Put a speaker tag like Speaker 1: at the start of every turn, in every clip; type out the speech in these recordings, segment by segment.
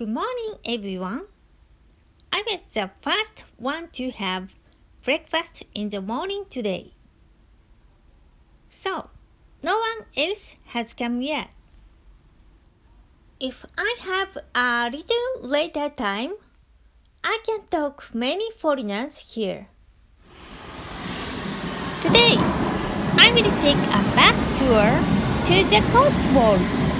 Speaker 1: Good morning, everyone. I was the first one to have breakfast in the morning today. So, no one else has come yet. If I have a little later time, I can talk many foreigners here. Today, I will take a bus tour to the Cotswolds.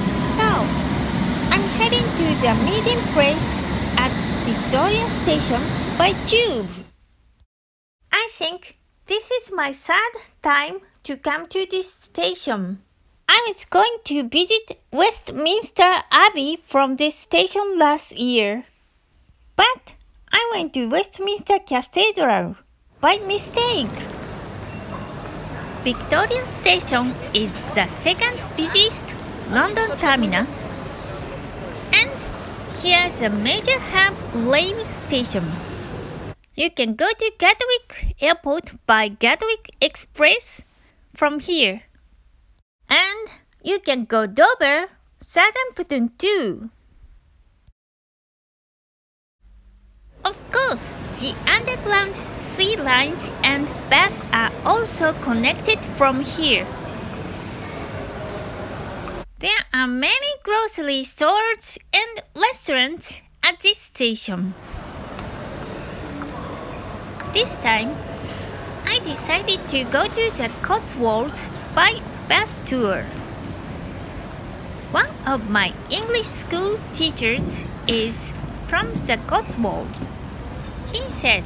Speaker 1: Heading to the meeting place at Victoria Station by tube. I think this is my third time to come to this station. I was going to visit Westminster Abbey from this station last year. But I went to Westminster Cathedral by mistake. Victoria Station is the second busiest London terminus. Here's a major hub rail station. You can go to Gatwick Airport by Gatwick Express from here. And you can go Dover, Southampton too. Of course, the underground sea lines and bus are also connected from here. There are many grocery stores and restaurants at this station. This time, I decided to go to the Cotswolds by bus tour. One of my English school teachers is from the Cotswolds. He said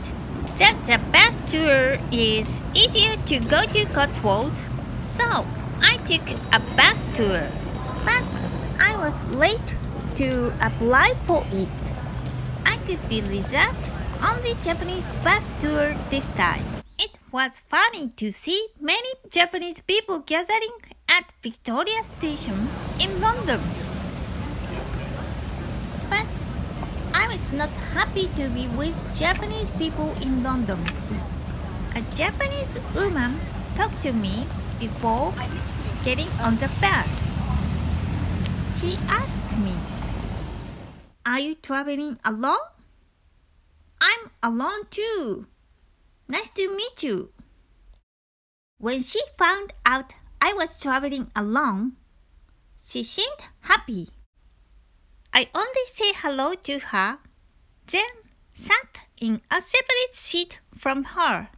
Speaker 1: that the bus tour is easier to go to Cotswolds, so I took a bus tour. Was late to apply for it. I could be reserved on the Japanese bus tour this time. It was funny to see many Japanese people gathering at Victoria Station in London. But I was not happy to be with Japanese people in London. A Japanese woman talked to me before getting on the bus. She asked me, Are you traveling alone? I'm alone too. Nice to meet you. When she found out I was traveling alone, she seemed happy. I only said hello to her, then sat in a separate seat from her.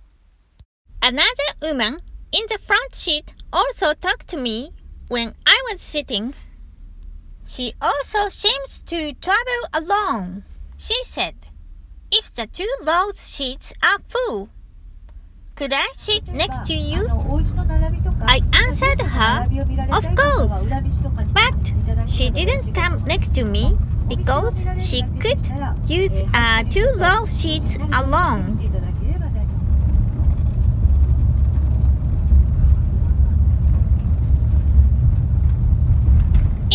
Speaker 1: Another woman in the front seat also talked to me when I was sitting. She also seems to travel alone. She said, if the two row seats are full, could I sit next to you? I answered her, of course. But she didn't come next to me because she could use a two row seats alone.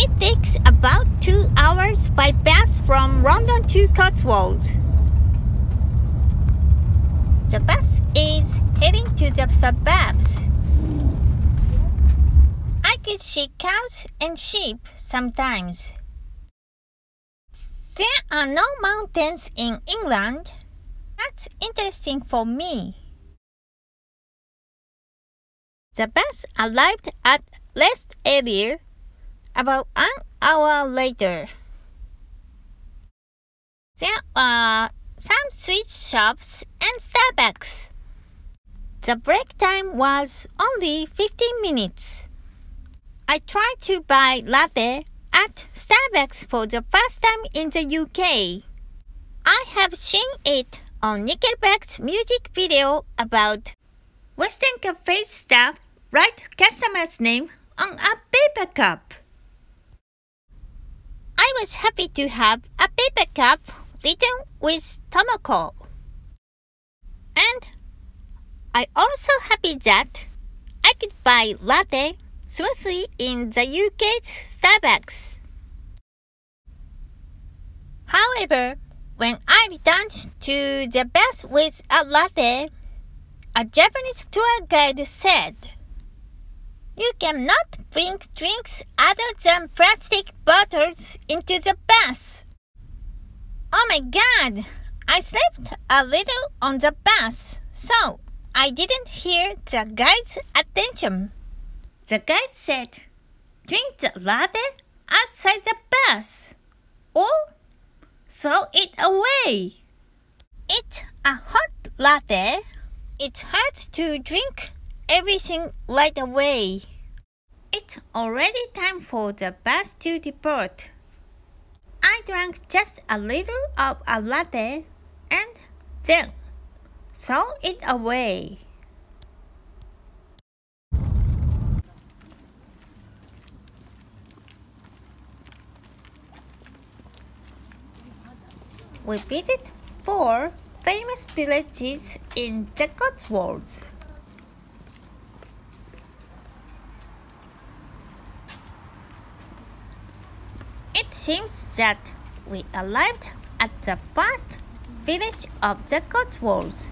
Speaker 1: It takes about two hours by bus from London to Cotswolds. The bus is heading to the suburbs. I could see cows and sheep sometimes. There are no mountains in England. That's interesting for me. The bus arrived at rest area about an hour later. There are some sweet shops and Starbucks. The break time was only 15 minutes. I tried to buy latte at Starbucks for the first time in the UK. I have seen it on Nickelback's music video about Western Cafe staff write customer's name on a paper cup. I was happy to have a paper cup written with Tomoko. And I also happy that I could buy latte smoothly in the UK's Starbucks. However, when I returned to the bus with a latte, a Japanese tour guide said, You cannot bring drinks other than plastic bottles into the bus. Oh my god! I slept a little on the bus, so I didn't hear the guide's attention. The guide said, Drink the latte outside the bus, or throw it away. It's a hot latte. It's hard to drink everything right away. It's already time for the bus to depart. I drank just a little of a latte and then throw it away. We visit four famous villages in the Cotswolds. It seems that we arrived at the first village of the Cotswolds.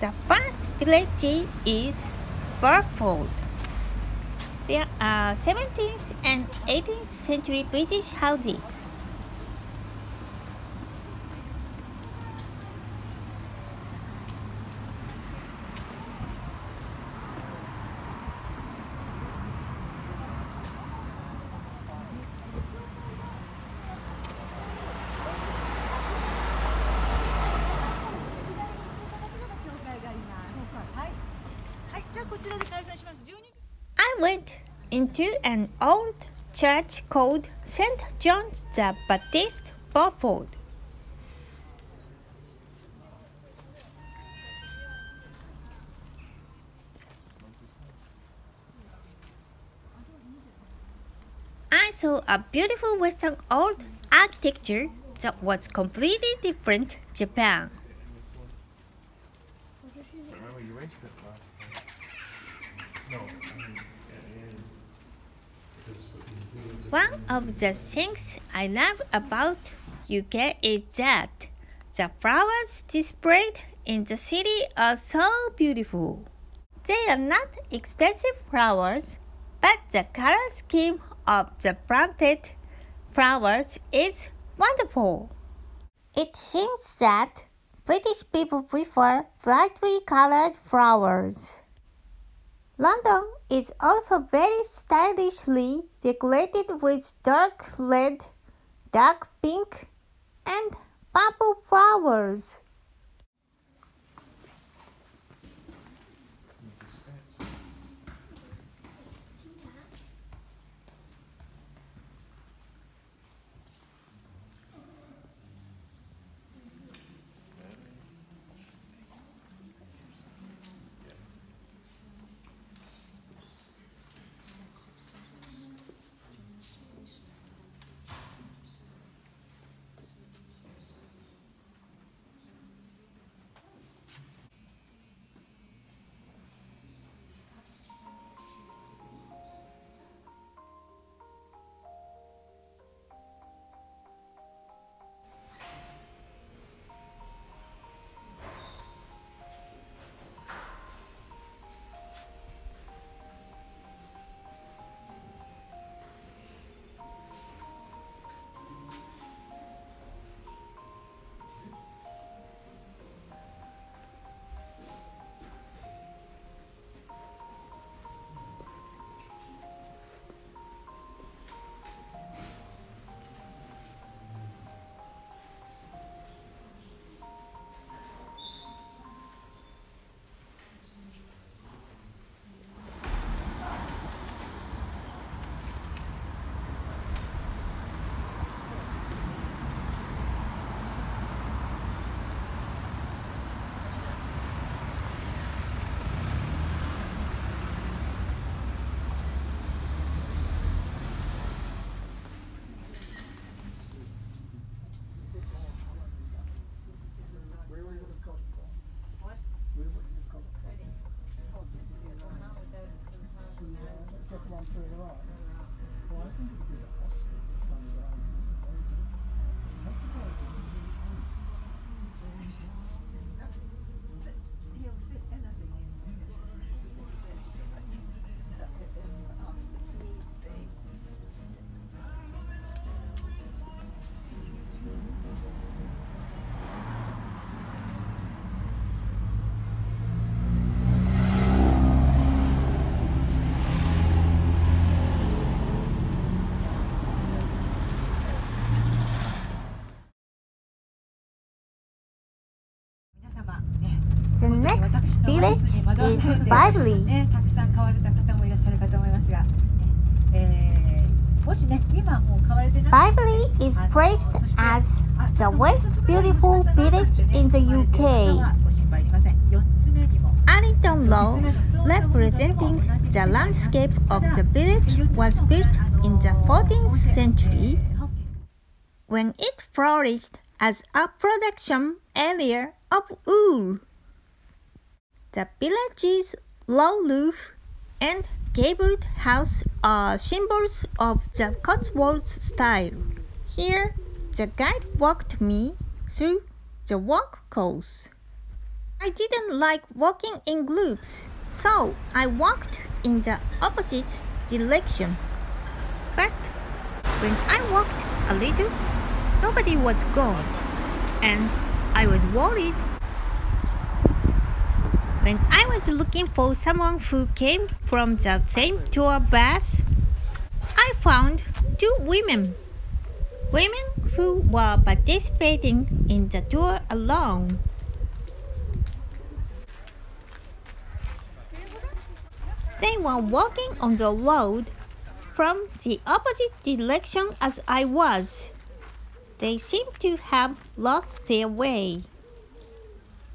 Speaker 1: The first village is Burford. There are 17th and 18th century British houses. I went into an old church called St. John the Baptist, Burford. I saw a beautiful Western old architecture that was completely different Japan.
Speaker 2: Remember you it last time. No, I mean,
Speaker 1: One of the things I love about UK is that the flowers displayed in the city are so beautiful. They are not expensive flowers, but the color scheme of the planted flowers is wonderful. It seems that British people prefer brightly colored flowers. London is also very stylishly decorated with dark red, dark pink, and purple flowers. books. Village is
Speaker 3: Bibury. もしね、今もう買われてない。
Speaker 1: Bibury is praised as the most Beautiful Village in the UK. Arlington Row, representing the landscape of the village, was built in the 14th century when it flourished as a production area of wool. The village's low roof and gabled house are symbols of the Cotswolds style. Here, the guide walked me through the walk course. I didn't like walking in groups, so I walked in the opposite direction. But when I walked a little, nobody was gone, and I was worried. I was looking for someone who came from the same tour bus, I found two women. Women who were participating in the tour alone. They were walking on the road from the opposite direction as I was. They seemed to have lost their way.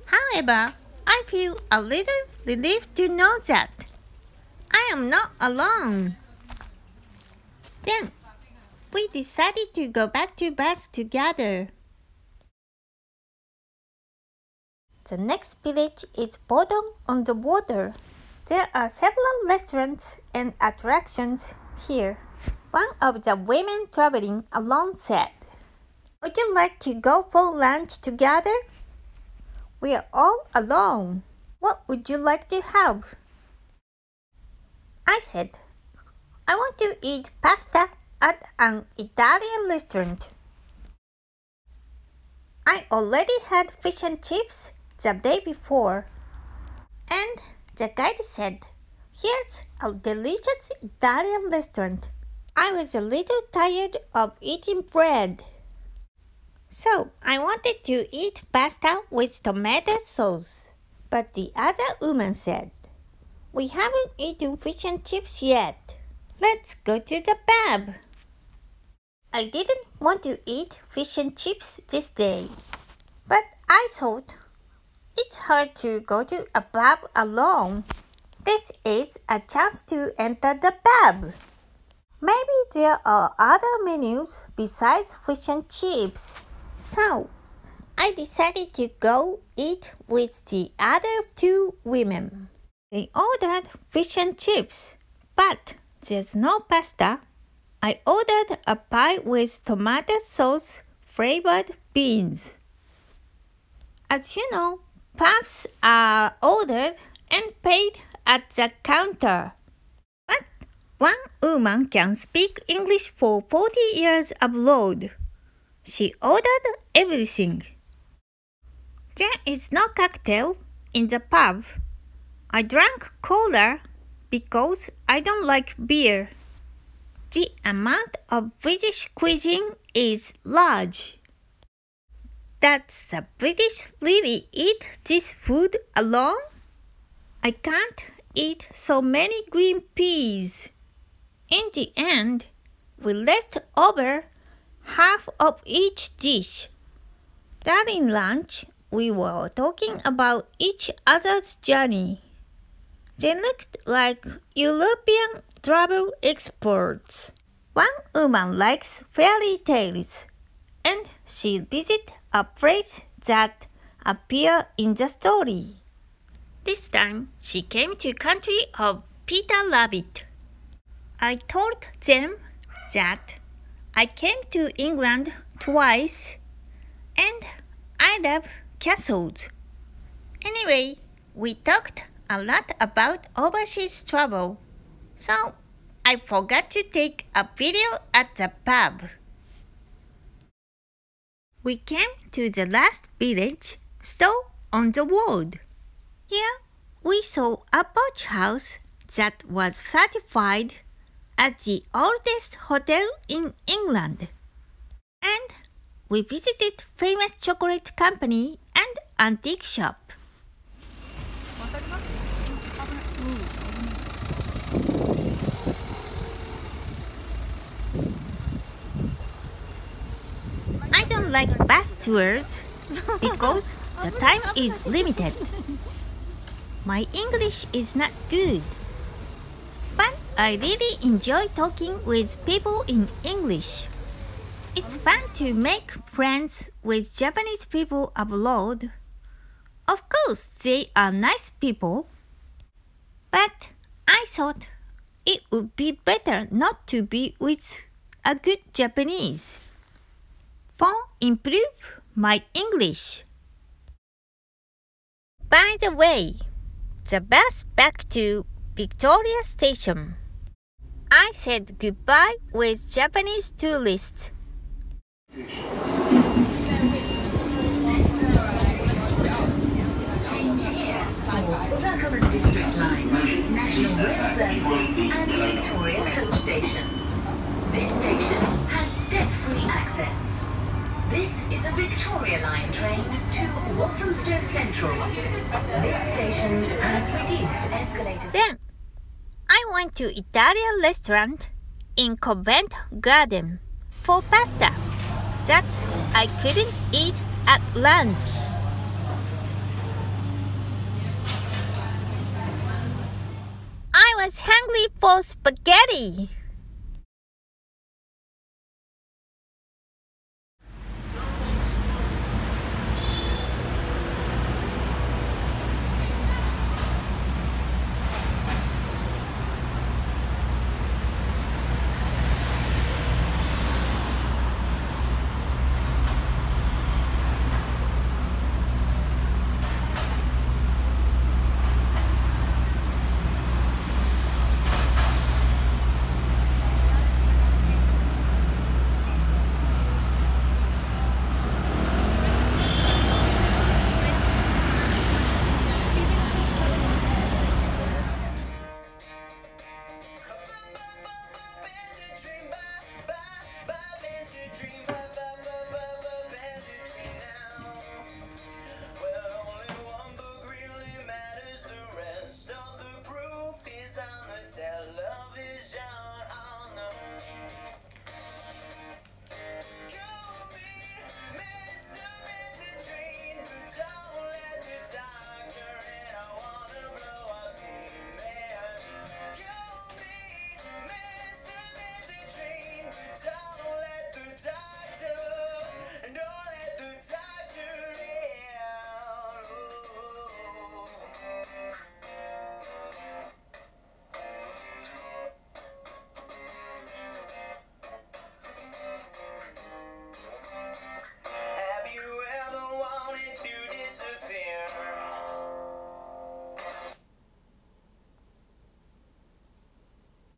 Speaker 1: However, I feel a little relieved to know that I am not alone. Then we decided to go back to bus together. The next village is Bourton on the water. There are several restaurants and attractions here. One of the women traveling alone said, Would you like to go for lunch together? We are all alone. What would you like to have? I said, I want to eat pasta at an Italian restaurant. I already had fish and chips the day before. And the guide said, Here's a delicious Italian restaurant. I was a little tired of eating bread. So I wanted to eat pasta with tomato sauce. But the other woman said, We haven't eaten fish and chips yet. Let's go to the pub. I didn't want to eat fish and chips this day. But I thought it's hard to go to a pub alone. This is a chance to enter the pub. Maybe there are other menus besides fish and chips. So, I decided to go eat with the other two women. They ordered fish and chips, but there's no pasta. I ordered a pie with tomato sauce flavored beans. As you know, puffs are ordered and paid at the counter. But one woman can speak English for 40 years abroad. She ordered everything. There is no cocktail in the pub. I drank cola because I don't like beer. The amount of British cuisine is large. Does the British really eat this food alone? I can't eat so many green peas. In the end, we left over half of each dish. During lunch, we were talking about each other's journey. They looked like European travel experts. One woman likes fairy tales, and she visited a place that appear in the story. This time, she came to country of Peter Rabbit. I told them that I came to England twice and I love castles. Anyway, we talked a lot about overseas travel, so I forgot to take a video at the pub. We came to the last village, Stow on the Wold. Here we saw a boat house that was certified at the oldest hotel in England. And we visited famous chocolate company and antique shop. I don't like bus tours because the time is limited. My English is not good. I really enjoy talking with people in English. It's fun to make friends with Japanese people abroad. Of course, they are nice people. But I thought it would be better not to be with a good Japanese. For improve my English. By the way, the bus back to Victoria Station. I said goodbye with Japanese tourists.
Speaker 4: Circle District Line, National Rail Service and Victoria Coach Station. This station has step-free access. This is a Victoria Line train to Walthamstow Central. This station has reduced escalators.
Speaker 1: Then Went to Italian restaurant in Covent Garden for pasta that I couldn't eat at lunch. I was hungry for spaghetti.